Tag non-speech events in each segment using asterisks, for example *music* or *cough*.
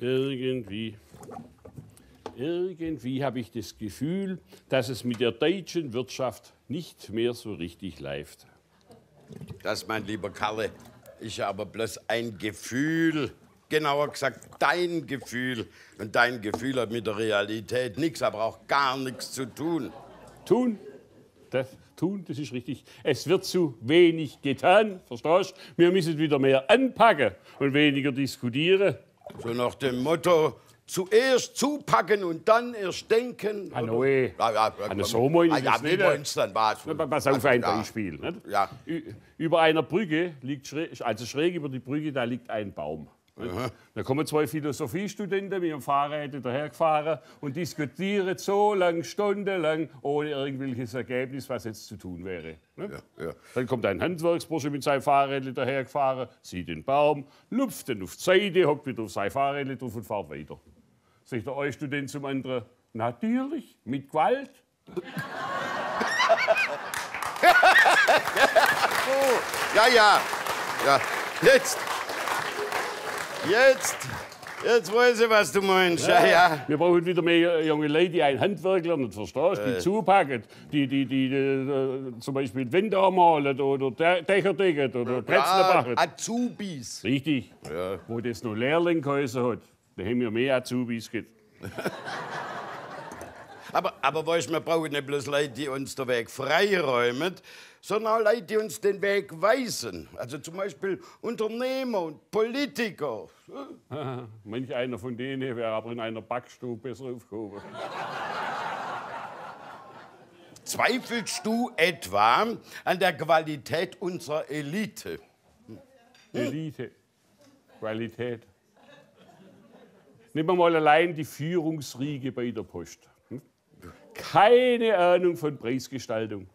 Irgendwie, irgendwie habe ich das Gefühl, dass es mit der deutschen Wirtschaft nicht mehr so richtig läuft. Das, mein lieber Kalle, ist aber bloß ein Gefühl. Genauer gesagt, dein Gefühl. Und dein Gefühl hat mit der Realität nichts, aber auch gar nichts zu tun. Tun? Das tun, das ist richtig. Es wird zu wenig getan, verstehst du? Wir müssen wieder mehr anpacken und weniger diskutieren. So nach dem Motto, zuerst zupacken und dann erst denken. Ah, nee. Ja, ja, Ah, so meine ich ah, ja, wie nicht. meinst du dann was? Pass auf, ein. Beispiel. Ja. Über einer Brücke liegt schräg, also schräg über die Brücke, da liegt ein Baum. Da kommen zwei Philosophiestudenten mit dem Fahrrad dahergefahren und diskutieren so lang, stundenlang, ohne irgendwelches Ergebnis, was jetzt zu tun wäre. Ja, ja. Dann kommt ein Handwerksbursche mit seinem Fahrrad dahergefahren, sieht den Baum, lupft den auf die Seite, hockt wieder auf sein Fahrrad drauf und fährt weiter. Sagt der eine Student zum anderen, natürlich, mit Gewalt. *laughs* Ja, ja. ja. Jetzt. Jetzt. Jetzt weiß ich, was du meinst. Ja, ja. Wir brauchen wieder mehr junge Leute, die einen Handwerkler nicht verstehst, Äh. die zupacken, die, die, die äh, zum Beispiel die Wände anmalen oder Dä- Dächer decken oder Ja, machen. Azubis. Richtig. Ja. Wo das noch Lehrling hat, da haben wir mehr Azubis. *laughs* Aber, aber weißt, wir brauchen nicht bloß Leute, die uns den Weg freiräumen, sondern auch Leute, die uns den Weg weisen. Also zum Beispiel Unternehmer und Politiker. *laughs* Manch einer von denen wäre aber in einer Backstube besser aufgehoben. *laughs* Zweifelst du etwa an der Qualität unserer Elite? Elite, Qualität. Nehmen wir mal allein die Führungsriege bei der Post. Keine Ahnung von Preisgestaltung.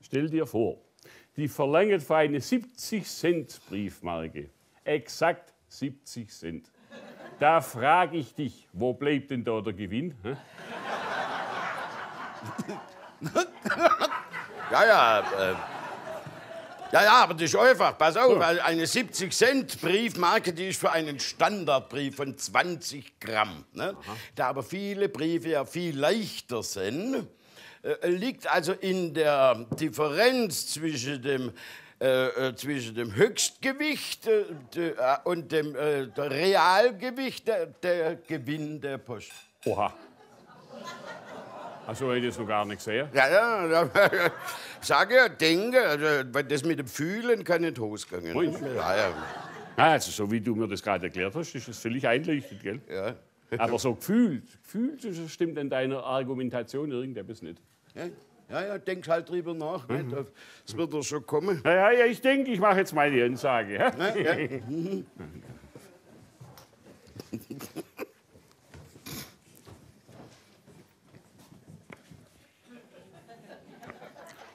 Stell dir vor, die verlangen für eine 70 Cent Briefmarke exakt 70 Cent. Da frage ich dich, wo bleibt denn da der Gewinn? Ja, ja. Äh, ja, ja, aber das ist einfach. Pass auf, weil eine 70-Cent-Briefmarke, die ist für einen Standardbrief von 20 Gramm. Ne? Da aber viele Briefe ja viel leichter sind, äh, liegt also in der Differenz zwischen dem, äh, äh, zwischen dem Höchstgewicht äh, und dem Realgewicht der, der Gewinn der Post. Oha. Also, ich das noch gar nicht gesehen. Ja, ja, ja. *laughs* Sage ja, denke, also, weil das mit dem Fühlen kann nicht losgehen. Meinst Ja, ja. Also, so wie du mir das gerade erklärt hast, ist das völlig einleuchtend, gell? ja. *laughs* Aber so gefühlt, gefühlt das stimmt in deiner Argumentation irgendetwas nicht. Ja, ja, ja denk halt drüber nach. nicht? Das wird doch schon kommen. Ja, ja, ja, ich denke, ich mache jetzt meine Ansage. hä? Ja, ja. *laughs*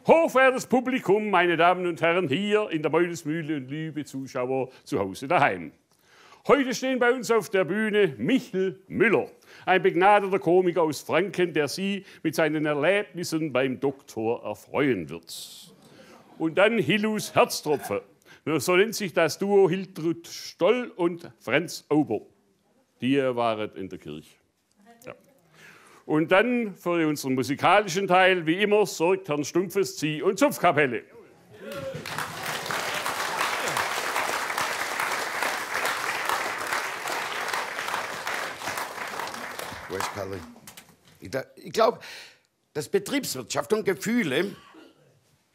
Hochwertes Publikum, meine Damen und Herren, hier in der Meulesmühle und liebe Zuschauer zu Hause daheim. Heute stehen bei uns auf der Bühne Michel Müller, ein begnadeter Komiker aus Franken, der Sie mit seinen Erlebnissen beim Doktor erfreuen wird. Und dann Hillus Herztropfen. So nennt sich das Duo Hiltrud Stoll und Franz Auber. Die waren in der Kirche. Und dann für unseren musikalischen Teil, wie immer, sorgt Herrn Stumpfes Zieh- und Zupfkapelle. Karl, ich, glaube, dass Betriebswirtschaft und Gefühle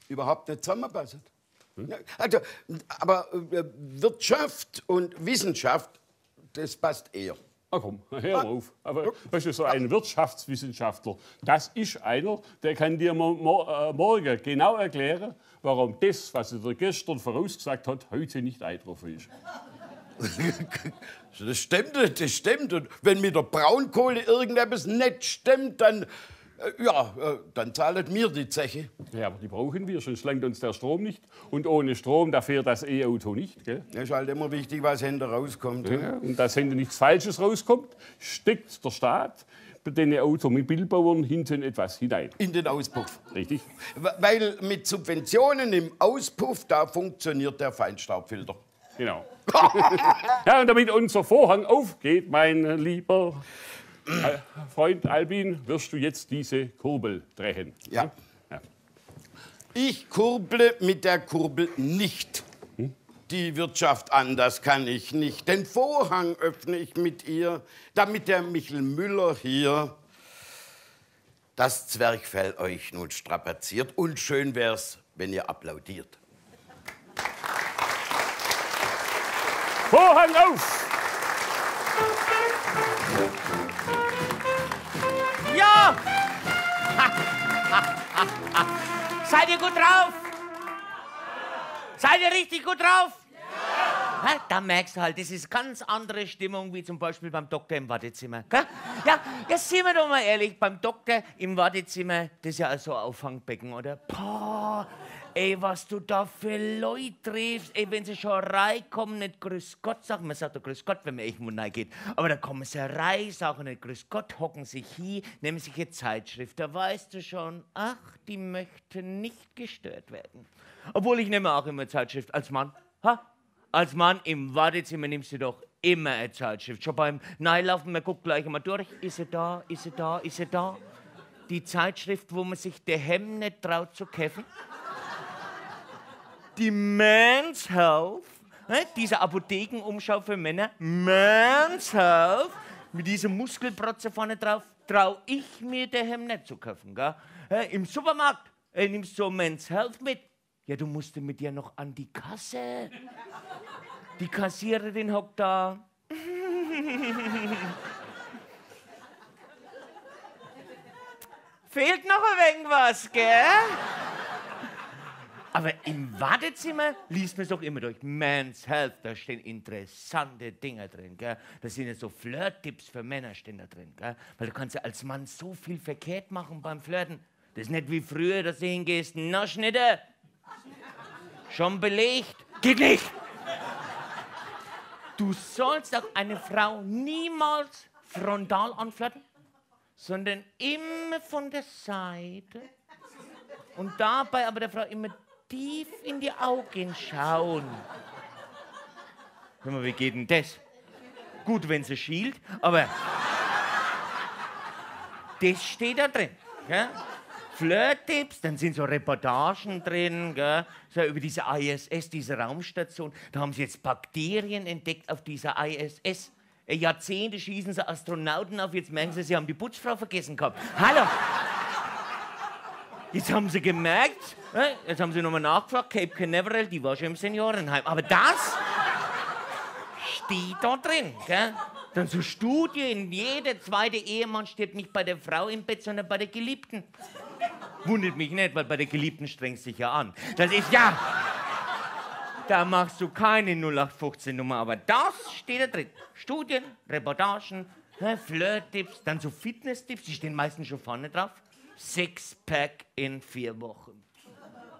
überhaupt nicht zusammenpassen. Ja, Also, aber äh, Wirtschaft und Wissenschaft, das passt eher. Na komm, hör mal auf. Aber weißt du, so ein Wirtschaftswissenschaftler, das ist einer, der kann dir äh, morgen genau erklären, warum das, was er dir gestern vorausgesagt hat, heute nicht eingetroffen ist. *laughs* Das stimmt, das stimmt. Und wenn mit der Braunkohle irgendetwas nicht stimmt, dann, ja, äh, dann zahlt mir die Zeche. Ja, aber die brauchen wir, sonst langt uns der Strom nicht. Und ohne Strom, da fährt das E-Auto nicht. Gell? Das ist halt immer wichtig, was hinten rauskommt. Ja, und dass hinten nichts Falsches rauskommt, steckt der Staat den Automobilbauern hinten etwas hinein. In den Auspuff. Richtig? Weil mit Subventionen im Auspuff, da funktioniert der Feinstaubfilter. Genau. *laughs* ja, und damit unser Vorhang aufgeht, mein lieber äh, Freund Albin, wirst du jetzt diese Kurbel drehen. Ja. ja. Ich kurble mit der Kurbel nicht die Wirtschaft an, das kann ich nicht. Den Vorhang öffne ich mit ihr, damit der Michel Müller hier das Zwerchfell euch nun strapaziert. Und schön wär's, wenn ihr applaudiert. Vorhang auf! Ja! Seid ihr gut drauf? Seid ihr richtig gut drauf? Ja. Da merkst du halt, das ist ganz andere Stimmung wie zum Beispiel beim Doktor im Wartezimmer. Gell? Ja, jetzt sind wir doch mal ehrlich, beim Doktor im Wartezimmer, das ist ja also ein Auffangbecken, oder? Boah, ey, was du da für Leute triffst, ey, wenn sie schon reinkommen, nicht Grüß Gott sagen, man sagt doch Grüß Gott, wenn man irgendwo reingeht, aber da kommen sie rein, sagen nicht Grüß Gott, hocken sich hin, nehmen sich eine Zeitschrift, da weißt du schon, ach, die möchten nicht gestört werden. Obwohl ich nehme auch immer Zeitschrift als Mann. Ha? Als Mann im Wartezimmer nimmst du doch immer eine Zeitschrift. Schon beim Neilaufen, man guckt gleich immer durch. Ist sie da? Ist sie da? Ist sie da? Die Zeitschrift, wo man sich der Hemm nicht traut zu kämpfen. Die Man's Health. Ne? Diese Apothekenumschau für Männer. Man's Health. Mit diesem Muskelprotze vorne drauf. Trau ich mir der Hemm nicht zu kaufen. Gell? Im Supermarkt äh, nimmst du Men's Health mit. Ja, du musst mit dir noch an die Kasse. Die Kassiererin hockt da. *laughs* Fehlt noch ein wenig was, gell? Aber im Wartezimmer liest man es doch immer durch. Man's Health, da stehen interessante Dinge drin. Gell? Da sind ja so Flirt-Tipps für Männer stehen da drin. Gell? Weil du kannst ja als Mann so viel verkehrt machen beim Flirten. Das ist nicht wie früher, dass du hingehst, na Schnitte, Schon belegt? Geht nicht! Du sollst auch eine Frau niemals frontal anflirten, sondern immer von der Seite und dabei aber der Frau immer tief in die Augen schauen. Hör mal, wie geht denn das? Gut, wenn sie schielt, aber das steht da drin. Flirt-Tipps, dann sind so Reportagen drin, gell? So über diese ISS, diese Raumstation. Da haben sie jetzt Bakterien entdeckt auf dieser ISS. Jahrzehnte schießen sie Astronauten auf, jetzt merken sie, sie haben die Putzfrau vergessen gehabt. Hallo! Jetzt haben sie gemerkt, jetzt haben sie nochmal nachgefragt, Cape Canaveral, die war schon im Seniorenheim. Aber das steht da drin. Gell? Dann so Studien, jeder zweite Ehemann steht nicht bei der Frau im Bett, sondern bei der Geliebten. Wundert mich nicht, weil bei der Geliebten strengst dich ja an. Das ist ja. Da machst du keine 0815-Nummer, aber das steht da drin. Studien, Reportagen, Flirt-Tipps, dann so Fitness-Tipps, die stehen meistens schon vorne drauf. Sixpack in vier Wochen.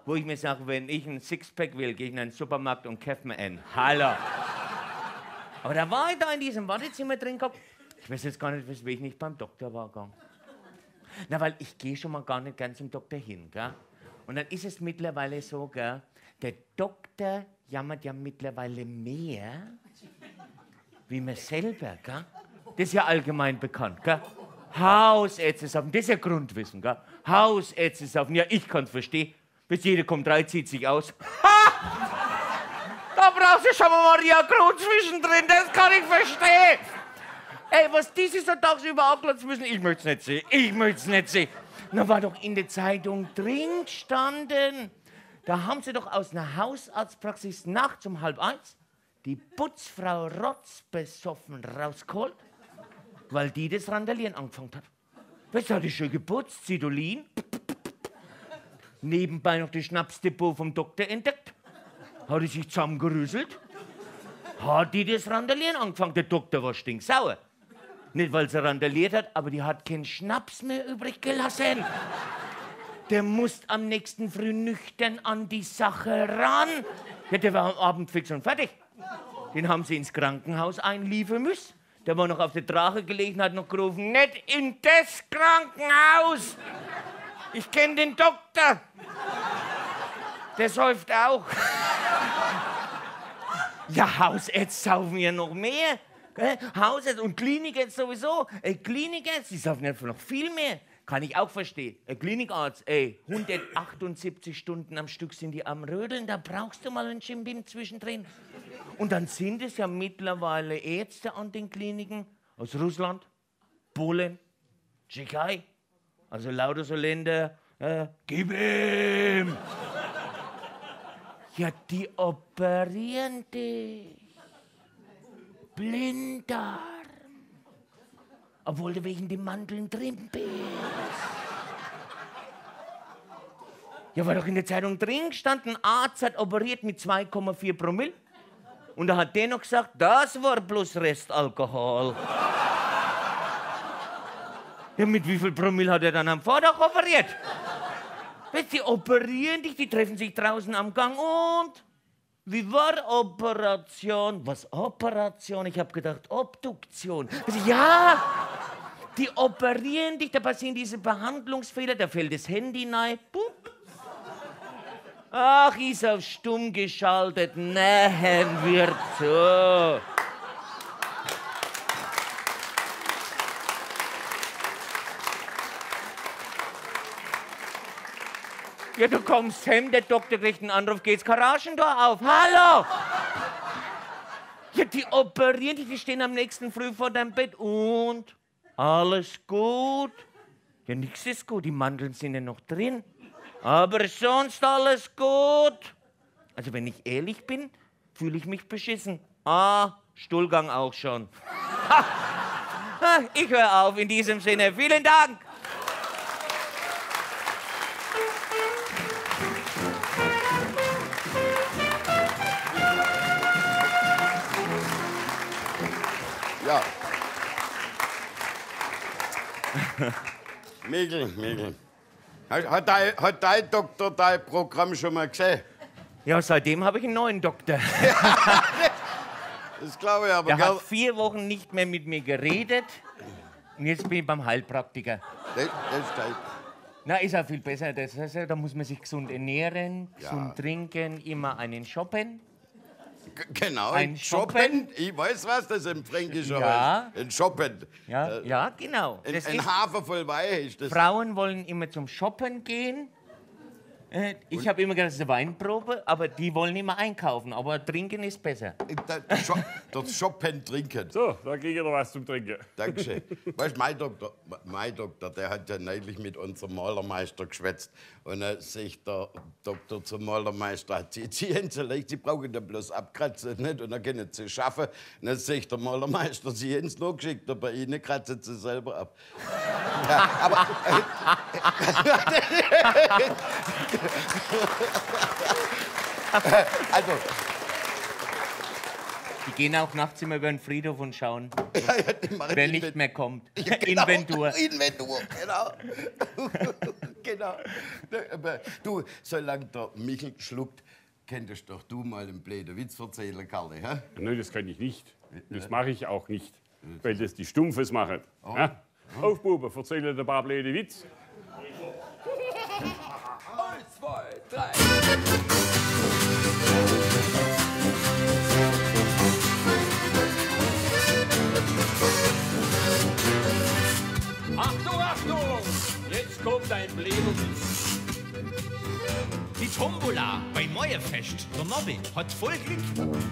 Wo ich mir sage, wenn ich ein Sixpack will, gehe ich in einen Supermarkt und kaufe mir einen. Hallo. Aber da war ich da in diesem Wartezimmer drin gehabt. Ich weiß jetzt gar nicht, weswegen ich nicht beim Doktor war gegangen. Na, weil ich gehe schon mal gar nicht ganz zum Doktor hin, gell? Und dann ist es mittlerweile so, gell? Der Doktor jammert ja mittlerweile mehr wie mir selber, gell? Das ist ja allgemein bekannt, gell? Hausärzte saufen, das ist ja Grundwissen, gell? Hausärzte saufen, ja, ich kann's verstehen. Bis jeder kommt rein, zieht sich aus. Ha! Da brauchst du schon mal Maria Grun zwischendrin, das kann ich verstehen. Ey, was die sich so tagsüber abgelassen müssen, ich möchte es nicht sehen. Ich möchte es nicht sehen. Na, war doch in der Zeitung drin gestanden. Da haben sie doch aus einer Hausarztpraxis nachts um halb eins die Putzfrau rotzbesoffen rausgeholt, weil die das Randalieren angefangen hat. Was hat die schon geputzt? Zitolin? Nebenbei noch das Schnapsdepot vom Doktor entdeckt. Hat die sich zusammengerüsselt. Hat die das Randalieren angefangen. Der Doktor war stinksauer. Nicht, weil sie randaliert hat, aber die hat keinen Schnaps mehr übrig gelassen. Der muss am nächsten Früh nüchtern an die Sache ran. Ja, der war am Abend fix und fertig. Den haben sie ins Krankenhaus einliefern müssen. Der war noch auf der Drache gelegen, hat noch gerufen, nicht in das Krankenhaus. Ich kenne den Doktor. Der säuft auch. *laughs* Ja, Hausärzte saufen ja noch mehr. Hausärzte und Klinikärzte sowieso. Ey, Klinikärzte, die saufen einfach noch viel mehr. Kann ich auch verstehen. Ein Klinikarzt, ey, 178 Stunden am Stück sind die am Rödeln, da brauchst du mal einen Chimbim zwischendrin. Und dann sind es ja mittlerweile Ärzte an den Kliniken aus Russland, Polen, Tschechei, also lauter so Länder, äh, gib ihm! Ja, die operieren dich. Blinddarm. Obwohl du wegen dem Mandeln drin bist. Ja, war doch in der Zeitung drin gestanden, Arzt hat operiert mit 2,4 Promille. Und da hat der noch gesagt, das war bloß Restalkohol. ja, mit wie viel Promille hat er dann am Vordach operiert? Weißt, die operieren dich, die treffen sich draußen am Gang und wie war Operation? Was Operation? Ich habe gedacht Obduktion. Ja, die operieren dich, da passieren diese Behandlungsfehler, da fällt das Handy rein. Pup. Ach, ist auf stumm geschaltet. Nähen wir zu. Ja, du kommst heim, der Doktor kriegt einen Anruf, geht's Garagentor auf. Hallo! Ja, die operieren dich, die stehen am nächsten Früh vor deinem Bett und alles gut. Ja, nichts ist gut, die Mandeln sind ja noch drin. Aber sonst alles gut. Also, wenn ich ehrlich bin, fühle ich mich beschissen. Ah, Stuhlgang auch schon. ich höre auf in diesem Sinne. Vielen Dank. Ja. *laughs* Mikl, Mikl. Hat, dein, hat dein Doktor dein Programm schon mal gesehen? Ja, seitdem habe ich einen neuen Doktor. *laughs* Das glaube ich aber Der gell. hat vier Wochen nicht mehr mit mir geredet. Und jetzt bin ich beim Heilpraktiker. Das, das stimmt. Na, ist auch viel besser. Das heißt, ja, da muss man sich gesund ernähren, gesund trinken, immer einen shoppen. Genau, Ein? Shoppen. Ich weiß, was das im Fränkischen Ja. heißt. Ein Shoppen. Ja, Äh, ja genau. Ein, ein ist, Hafer voll Weih ist das. Frauen wollen immer zum Shoppen gehen. Äh, Ich habe immer gedacht, das ist eine Weinprobe, aber die wollen immer einkaufen. Aber trinken ist besser. Das Scho- *laughs* Das Shoppen trinken. So, da kriege ich noch was zum Trinken. Dankeschön. *laughs* Weißt du, mein Doktor, mein Doktor, der hat ja neulich mit unserem Malermeister geschwätzt. Und dann sagt der Doktor zum Malermeister, sie, sie haben so leicht, sie brauchen ja bloß abkratzen, nicht? Und dann können sie schaffen. Und dann sagt der Malermeister, sie haben es noch geschickt, aber bei ihnen kratzen sie selber ab. *laughs* Ja, aber, *laughs* also, Die gehen auch nachts immer über den Friedhof und schauen, *laughs* ja, ja, wer nicht mehr kommt. Ja, *laughs* genau. Inventur. Inventur, genau. genau. Ne, Aber du, solange der Michel schluckt, könntest doch du mal einen blöden Witz erzählen, Karli, hä? Nein, das kann ich nicht. Das mache ich auch nicht, weil das die Stumpfes machen. Ja? Auf, Bube, erzähle ein paar blöde Witz. Zwei, drei. Achtung, Achtung! Jetzt kommt ein Blederwitz. Tombola beim Mäuerfest. Der Nobby hat voll Glück.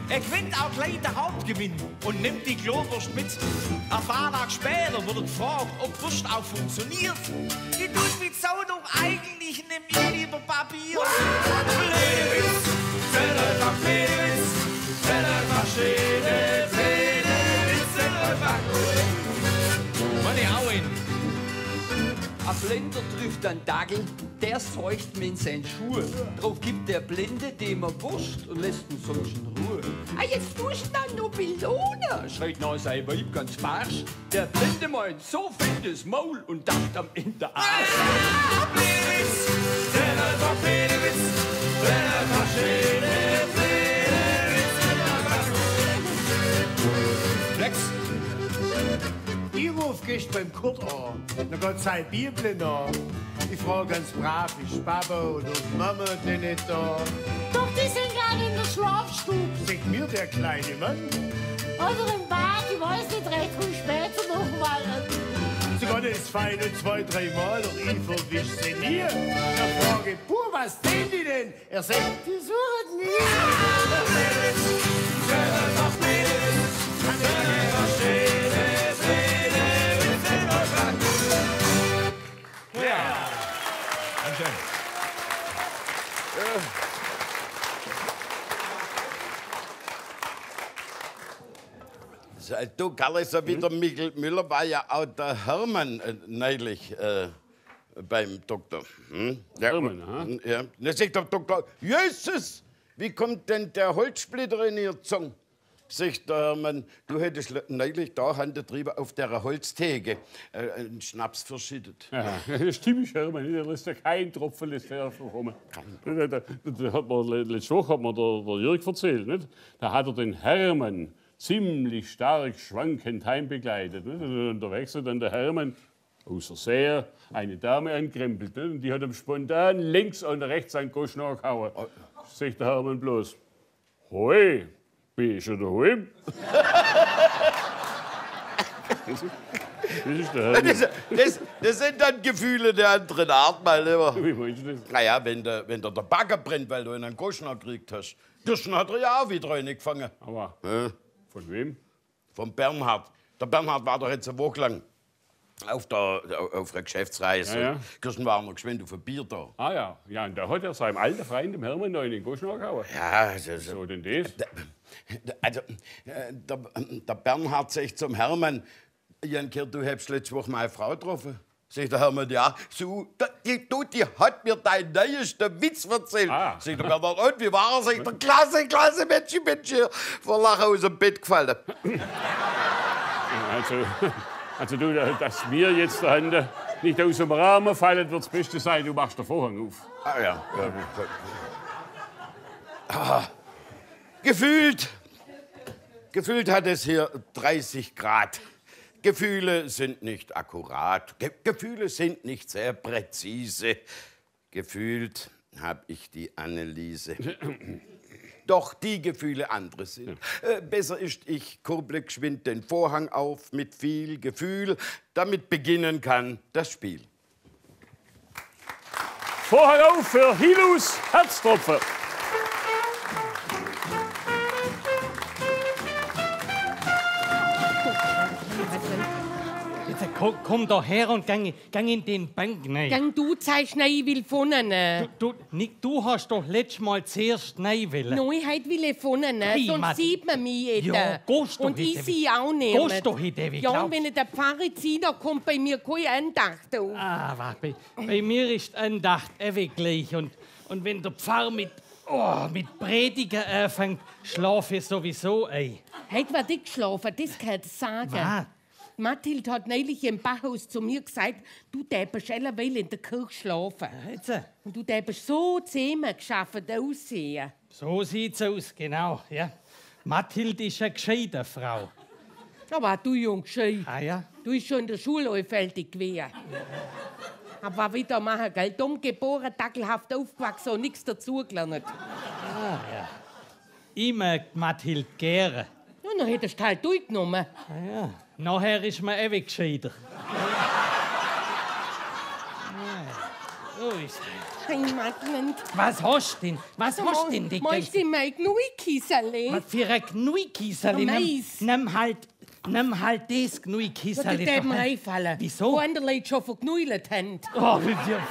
Er gewinnt auch gleich den Hauptgewinn und nimmt die Klobwurst mit. Ein paar Tage später wird gefragt, ob Wurst auch funktioniert. Die tut mit Sau doch eigentlich nämlich lieber Papier. Ein Blinder trifft einen Dackel, der seucht in seinen Schuhe. Drauf gibt der Blinde dem er Wurst und lässt ihn sonst in Ruhe. Ah, jetzt tust du dann noch Belohner, schreit noch sein Weib ganz barsch. Der Blinde meint, so fettes Maul und dacht am Ende Arsch. Blödewitz, Gehst beim Kurt an, dann geht sein Bibel an. Ich frage ganz brav, ist Papa oder Mama denn nicht da? Doch die sind gerade in der Schlafstube, sagt mir der kleine Mann. Oder im Bad, ich weiß nicht recht, wie später noch mal. Sogar das feine zwei, drei Mal und ich verwisch sie nie. Da frage ich, puh, was sehen die denn? Er sagt, Die suchen nie. Dankeschön. So, Du, Karl, so wie der Michael Müller war ja auch der Hermann äh, neulich äh, beim Doktor. Hm? Ja, Hermann, aha. und- Ja. Da sagt der Doktor, Jesus, wie kommt denn der Holzsplitter in Ihr Zung? Sagt der Hermann, du hättest neulich da Handgetrieben auf der Holztheke äh, einen Schnaps verschüttet. Ja, das typisch Hermann, der lässt ja keinen Tropfen lässt er verkommen. Da, da, da hat man, le- letzte Woche hat mir der, der Jörg erzählt, nicht? da hat er den Hermann ziemlich stark schwankend heimbegleitet. Nicht? Und unterwegs hat dann der Hermann außer sehr eine Dame angekrempelt. Nicht? Und die hat ihm spontan links und rechts einen Gosch nachgehauen. Sagt der Hermann bloß, hoi, bist du daheim? *laughs* das der. Das, das, das sind dann Gefühle der anderen Art, mein Lieber. Wie meinst du das? Naja, wenn der, wenn der, der Bagger brennt, weil du einen Goschner gekriegt hast. Gestern hat er ja auch wieder eine gefangen. Aber von wem? Vom Bernhard. Der Bernhard war doch jetzt eine Woche lang auf, der, auf einer Geschäftsreise. Ja, ja. Gestern war noch geschwind auf ein Bier da. Ah ja, ja, und da hat er seinem alten Freund, dem Hermann, noch in den Gosch nachgehauen. Ja, so. So denn das? Also äh, der, der Bernhard sagt zum Hermann, Jan Kirt, du hast letzte Woche meine Frau getroffen. Sagt der Hermann, ja, so, die, du, die hat mir deinen neuesten Witz erzählt. Ah. Sagt der Bernhard, und wie war er? Sagt er, klasse, klasse, Mensch, ich bin hier vor Lachen aus dem Bett gefallen. *laughs* Also, also du, dass wir jetzt da hinten nicht aus dem Rahmen fallen, wird das Beste sein, du machst den Vorhang auf. Ah ja. ja. Ah, gefühlt, gefühlt hat es hier 30 Grad. Gefühle sind nicht akkurat. Ge Gefühle sind nicht sehr präzise. Gefühlt habe ich die Anneliese. Doch die Gefühle andere sind. Äh, besser ist, ich kurble geschwind den Vorhang auf mit viel Gefühl, damit beginnen kann das Spiel. Vorhang auf für Hilus Herztropfen. Komm, komm da her und gang, gang in den Bank rein. Gang du zeigst nein, ich will von ne. Du, Nick, du hast doch letztes Mal zuerst Nein wollen. Nein, heute will ich von. Sonst sieht man mich jeden. Ja, gehst du Und ich heute, sie auch nicht. Gehst du heute, wie Ja, und glaubst wenn ich der Pfarrer zieht, dann kommt bei mir keine Andacht auf. Ah, warte, bei, bei mir ist Andacht ewig gleich. Und, und wenn der Pfarrer mit, oh, mit Predigen anfängt, schlafe ich sowieso ein. Heute war ich geschlafen, das kann ich sagen. Was? Mathilde hat neulich im Bachhaus zu mir gesagt, du darfst alleweil in der Kirche schlafen. Jetzt, äh, Und du darfst so zusammengeschaffen aussehen. so sieht's aus, genau. Ja. Mathilde ist eine gescheite Frau. Aber du Jung, schön. Ah ja? Du bist schon in der Schule einfältig gewesen. Aber was wieder machen, gell? Dumm geboren, dackelhaft aufgewachsen und nichts dazugelernt. Ich mag Mathilde gerne. Ja, dann hättest du halt durchgenommen. Ah ja. Nachher ist man ewig gescheiter. Was hast du denn? Was hast du denn, die Meinst du mein Gnuikisserle? Was für ein Gnuikisseli? Ja, Nimm, halt, nimm halt das Wird Gnuikisseli. dir dem reinfallen? Wieso? Wo andere Leute schon vergnügelt haben. Oh, ja,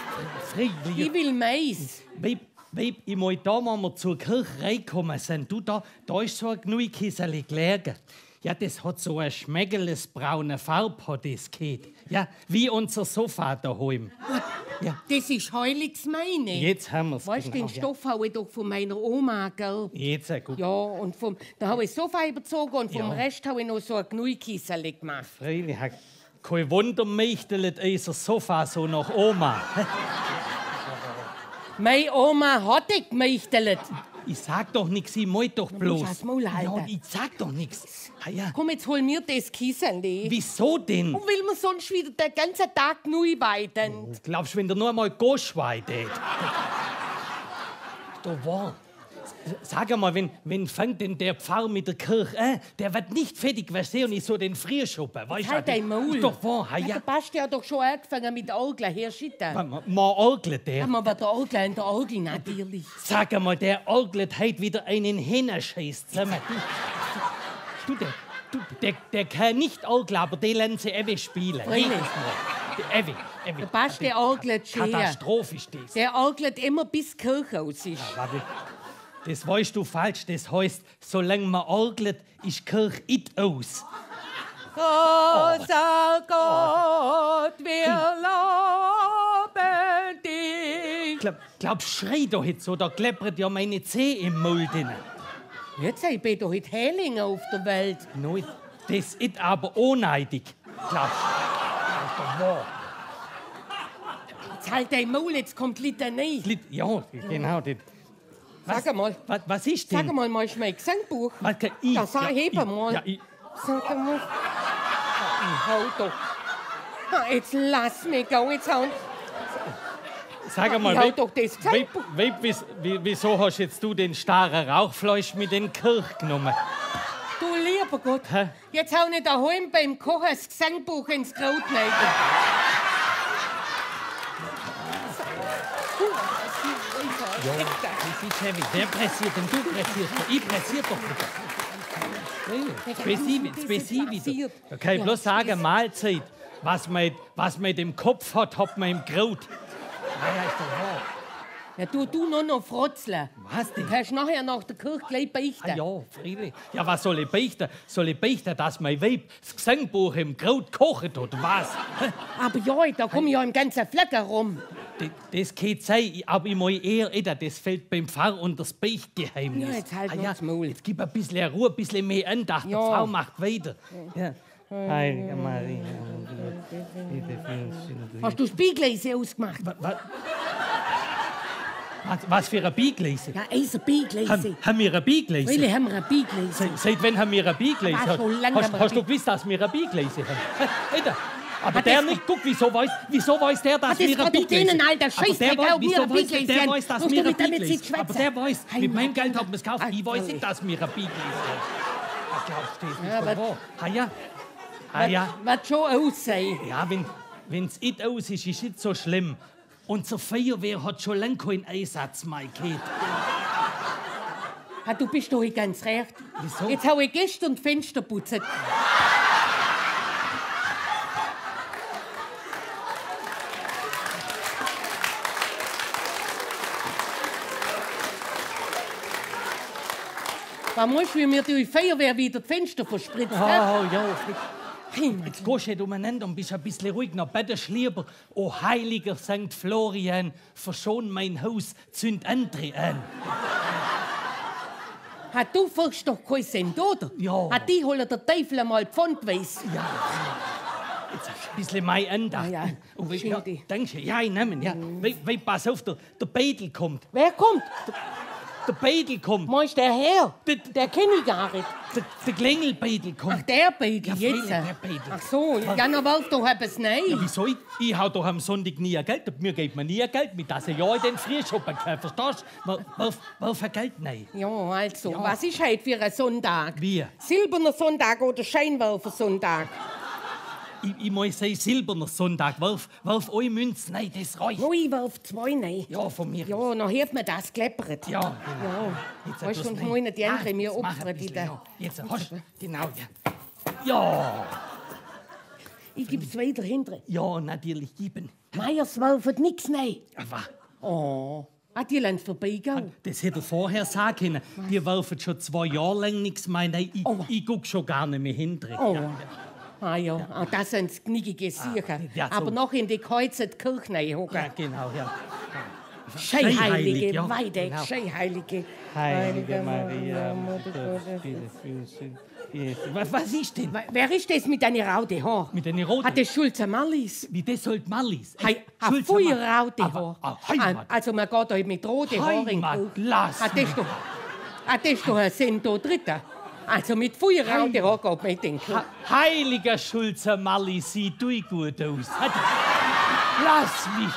friedlich. Ich will Mais. Weib, Weib, ich muss da, wenn wir zur Kirche reinkommen sind, du, da, da ist so ein Gnuikisseli gelegen. Ja, das hat so ein schmeckeles braune Farbe, hat das gehabt. Ja, wie unser Sofa daheim. Ja, Das ist heiliges meine. jetzt haben wir's. Weißt du, genau, den Stoff habe ich doch von meiner Oma, gell? Ja. Jetzt, gut. Ja, und vom, da habe ich das Sofa überzogen und vom Ja. Rest habe ich noch so ein Gnuikisserle gemacht. Freilich, kein Wunder, mächtelt unser Sofa so nach Oma. *laughs* Meine Oma hat dich gemeichtelt. Ich sag doch nix, ich mein doch bloß. Maul halten. Ja, ich sag doch nix. Ah, ja. Komm, jetzt hol mir das Kisserle. Wieso denn? Und will man sonst wieder den ganzen Tag neu weiden? Glaubst du, wenn der nur einmal Gosch weidet? *laughs* da war. Sag mal, wenn, wenn fängt denn der Pfarr mit der Kirche an? Der wird nicht fertig, was der und ich so den Frühschuppen. Weißt Halt du, dein Maul. Ist doch wahr, Ja, ja. der Basti hat doch schon angefangen mit der Orgel, Herr Schitter. Ma- Ma orgelt der. Aber bei der Orgel in der Orgel natürlich. Sag mal, der orgelt heute wieder einen Hinnerscheiß zusammen. Du, du, der, du, der, der kann nicht orgeln, aber den lernen sie Ewe spielen. Freilich. Mal. Der Basti orgelt schön. Katastrophe ist das. Der orgelt immer bis Kirche aus ist. Warte, das weißt du falsch. Das heißt, solange man orgelt, ist die Kirche it aus. Großer Gott, wir loben dich. Glaub, glaub schrei doch jetzt so, da kleppert ja meine Zeh im Mund drin. Jetzt ich bin doch heute Hellinger auf der Welt. Nein, das ist aber unneidig. Glaubst du? Das ist doch wahr. Jetzt halt dein Maul, jetzt kommt Litanei. Lit- Ja, genau. Das. Sag mal, Was, was ist denn? sag mal, machst du mein Gesangbuch? Was, kann ich, Ja, sag, heb ich- mal. Ja, ich, Sag mal. Ah, Hau doch. Ah, Jetzt lass mich gehen, jetzt hau. sag mal, Ich hau Weib, doch das Weib, Gesangbuch. Weib, wie- wieso hast jetzt du den starren Rauchfleisch mit in die Kirche genommen? Du lieber Gott, Hä? jetzt hau nicht daheim beim Kochen das Gesangbuch ins Kraut rein. Das ist heavy. Wer pressiert denn? Du pressierst doch. Ich pressier doch wieder. Hey, Spezi- Spezi wieder. Da kann ich bloß sagen, Mahlzeit. Was man, was man im Kopf hat, hat man im Kraut. Ja, ja, ist doch wahr. Ja, du, du noch noch frotzeln. Was Du denn? kannst nachher nach der Kirche gleich beichten. Ah, ja, freilich. Ja, was soll ich beichten? Soll ich beichten, dass mein Weib das Gesangbuch im Kraut kocht, oder was? *laughs* Aber ja, da komm ich ja im ganzen Flecker rum. Das, das kann sein, aber ich muss eher, Eda, das fällt beim Pfarr unter das Beichtgeheimnis. Ja, jetzt halt ah, ja, das Maul. Jetzt gib ein bisschen Ruhe, ein bisschen mehr Andacht. Ja. Die Frau macht weiter. Ja. Heilige Maria. bitte. Hast du das Beigleise ausgemacht? Was, was, was für ein Beigleise? Ja, eins ein Beigleise. Haben, haben wir ein Beigleise? Viele haben wir ein Beigleise. Seit, seit wann haben wir ein Beigleise? Aber schon lange hast wir hast du gewusst, dass wir ein Beigleise haben? *laughs* Aber Hat der nicht, guck, wieso weiß, wieso weiß der, dass Hat das wir ein Beigleise denen, Alter, Scheißdreck, auch wir ein weiß, Beigleise der weiß, dass wir ein Beigleise nicht Aber der weiß, mit meinem. Geld haben wir es gekauft. Ich weiß nicht, dass wir ein Beigleise haben. Was glaubst du, das ist doch was- wahr. Ah ja, ah ja. Wird schon aussehen. Ja, wenn wenn's it aus ist, ist es so schlimm. Unsere Feuerwehr hat schon lange keinen Einsatz mehr gehabt. Ah, du bist doch ganz recht. Wieso? Jetzt habe ich gestern die Fenster putzt. Meinst du, wie mir die Feuerwehr wieder die Fenster verspritzt Oh, ja. Hey, Jetzt gehst du nicht umeinander und bist ein bisschen ruhig. Noch betest lieber, o heiliger St. Florian, verschon mein Haus, zünd andere an. *laughs* Hat du fürchst doch kein Cent, oder? Ja. Hat die holen der Teufel einmal Pfandweis. Ja. Jetzt ein bisschen mein Andacht. Ah, ja. Und Schön ja, danke, ja, ich nehme ja. Wie, wie, pass auf, der, der Beidel kommt. Wer kommt? Der Beidel kommt. Meinst du der Herr? Der, Der kenne ich gar nicht. der, der Klingelbeidel Ach, kommt. der Beidel, Ja, jetzt. der Beidel. Ach so, ja, dann warf doch etwas nein. Ja, wieso? Ich, ich hau doch am Sonntag nie ein Geld. Mir gibt man nie ein Geld mit, dass ich ja in den Frühschoppen kann. Verstehst du? Warf, warf ein Geld nein. Ja, also, Ja. was ist heute für ein Sonntag? Wie? Silberner Sonntag oder Scheinwerfer-Sonntag? Ich, ich muss sagen, silberner Sonntag. Warf, warf eure Münzen nein, das reicht. Ich warf zwei nein. Ja, von mir. Ja, dann hört man das kleppert. Ja, genau. Ja. Jetzt Weißt du, und nein. meine die andere Ah, mir opfern, die da. ja. Jetzt hast du. Genau, ja. Ja, Ich gib's weiter hinten. ja, natürlich geben. Meyers warfen nix nein. Aber Oh. Ah, die lassen vorbeigehen. das hätte er vorher sagen können. Die werfen schon zwei Jahre lang nichts mehr. Nein, ich, Oh. ich guck schon gar nicht mehr hinter. Oh. Ja. Ah ja, Ah, das sind knickige Sicher. ja, so. Aber noch in die Kreuze die Kirche reinhocken. ja, genau, ja. Scheinheilige, Scheinheilig, ja, Weide, genau. Scheinheilige. Heilige Maria, Mutter Sünder. Was, ist denn? Wer ist das mit deinen rauten Haaren? Mit den roten? Hat das Schulze Mallis? Wie das sollte Mallis? Hei, hat raute Aber- Haare. ah. Also man geht heute mit roten Haaren in Heimat, lass Hat das doch, hat das doch ein Sento Dritter? Also mit früher raute Haare geht man die Kirche. Heiliger Schulze Malli, sieh du gut aus. Hat- Lass mich.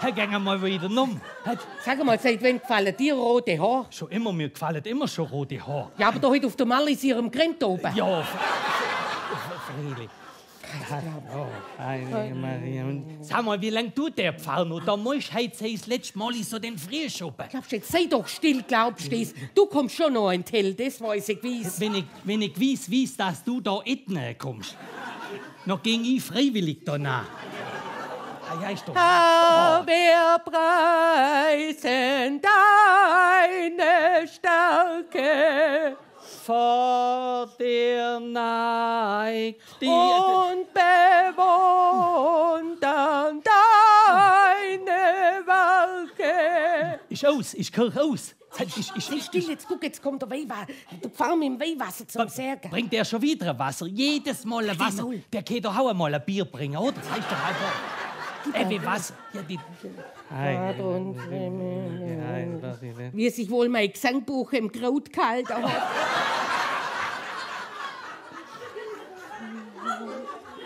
Herr, gehen mal wieder um. Sag mal, seit wann gefallen dir rote Haare? schon immer, mir gefallen immer schon rote Haare. Ja, aber da heute auf der Mallis ihrem Grint oben. Ja, freilich. Oh, Heilige Maria. Und Sag mal, wie lang tut der Pfarr noch? Da muss heute sein das letzte Mal so den Frühschuppen. Glaubst du, jetzt sei doch still, glaubst du das? Du kommst schon noch ein Tell, das weiß ich gewiss. Wenn ich, wenn ich weiss, weiss, dass du da etne kommst, noch ging ich freiwillig da nach. Ah, ja, ist doch. Wir preisen deine Stärke Vor dir neigt die. und bewundern deine Werke. Ist aus, ist Kirche aus. Ist, ist, ist, still, jetzt guck, jetzt kommt der Weihwasser. Der Pfarr mit dem Weihwasser zum Särgen. Bringt er schon wieder ein Wasser? Jedes Mal ein Wasser. Der geht doch auch einmal ein Bier bringen, oder? Das heißt doch einfach. Ey, wie was? Ja, die. Wie sich wohl mein Gesangbuch im Kraut gehalten hat.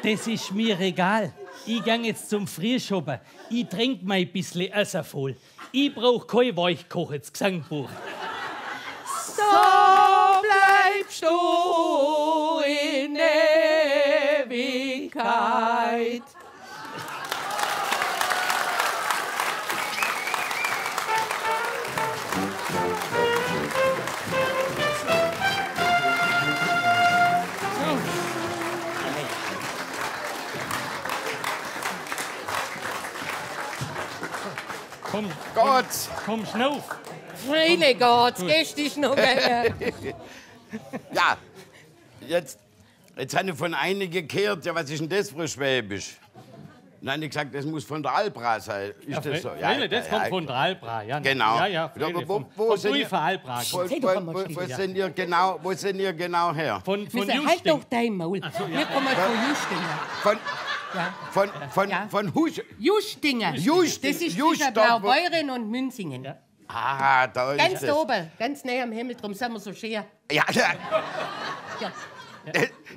Das ist mir egal. Ich gang jetzt zum Frühschoppen. Ich trink mein bisschen Essen voll. Ich brauch kein weichkochtes Gesangbuch. So bleibst du in Ewigkeit. Komm, Gott! komm schnauf. Freile Gott, gehst dich noch gell? *laughs* Ja, jetzt, jetzt habe ich von einigen gehört, ja, was ist denn das für Schwäbisch? Dann habe ich gesagt, das muss von der Albra sein. Ist das so? Freile, das ja, kommt ja. von der Alpra. Ja, Genau. Ja, ja, Freile, wo, von, wo, von sind ihr, Alpra. wo, wo, wo, ja. sind ihr genau, wo sind ihr genau her? Von, von Wieso, halt doch Justin. dein Maul. Wir kommen von Justinger. Von, Ja. von, von, Ja. von Husch. Justinger. Just- Das ist Just zwischen da, wo- Blaubeuren und Münzingen. Ah, da ist Ganz es. da oben, ganz näher am Himmel, drum sind wir so schön. Ja, ja. Ja.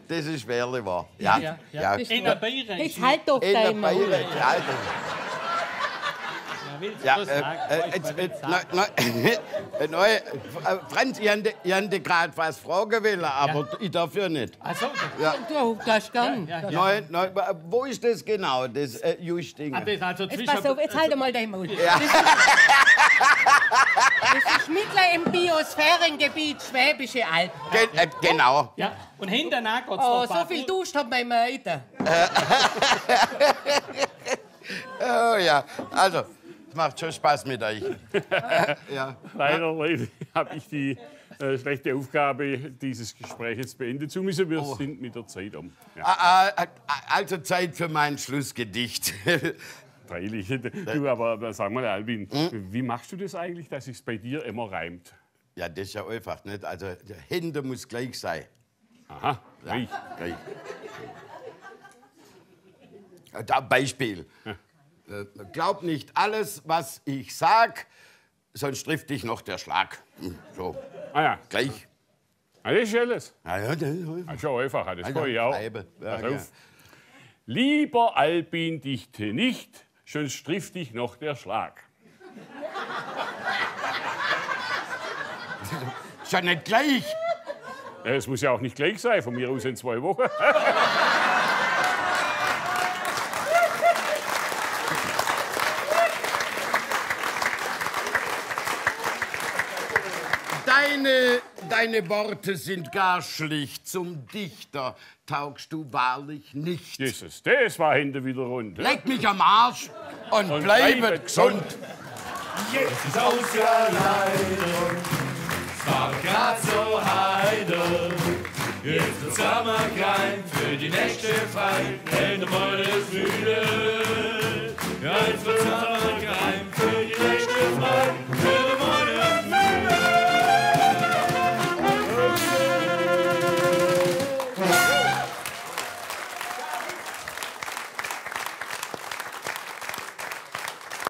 Das ist schwerlich wahr. Ja, Ja, ja. ja. ja. In der Beire. Jetzt halt doch In der ja, das- Willst Ja, das äh, sagen? äh, man äh, *laughs* äh, Franz, ich habe gerade was fragen wollen, aber ich darf ja nicht. Ach so, Du darfst gern. ja, ja. Neu, neu, wo ist das genau, das äh, Justing? Ah, das ist also Jetzt pass auf, jetzt halt mal dein Maul. Das, ist, das ist mittler im Biosphärengebiet Schwäbische Alb. Ge äh, genau. Ja, und hinten auch geht's Oh, so viel duscht hat mein Meiter. *laughs* Oh ja, also, macht schon Spaß mit euch. *laughs* ja. Leider, leider habe ich die äh, schlechte Aufgabe, dieses Gespräch jetzt beenden zu müssen. Wir sind mit der Zeit um. Ja, Ah, ah, ah, Also Zeit für mein Schlussgedicht. *laughs* freilich. Du, aber sag mal, Albin, wie machst du das eigentlich, dass es bei dir immer reimt? ja, das ist ja einfach nicht. Also, der Hände muss gleich sein. Aha, gleich. Gleich. Ja, Da Beispiel. Äh, Glaub nicht alles, was ich sag, sonst trifft dich noch der Schlag. Hm, So, Ah ja, gleich. ah, das ist alles. Ja, ja, das- Das ist schon einfach, das kann ich auch. Ja, Pass ja. auf. Lieber Albin, dichte nicht, sonst trifft dich noch der Schlag. Ist ja nicht gleich. Ja, Es muss ja auch nicht gleich sein, von mir aus in zwei Wochen. *laughs* Deine, Worte sind gar schlicht. Zum Dichter taugst du wahrlich nicht. Jesus, das war Hände wieder rund. ne? Leg mich am Arsch und, Und bleibet bleibet gesund. Jetzt ist aus ja leider, es war grad so heiter. Jetzt wird's Sommerkreim für die nächste Feier, in der Mühle. Ja, jetzt wird's Sommerkreim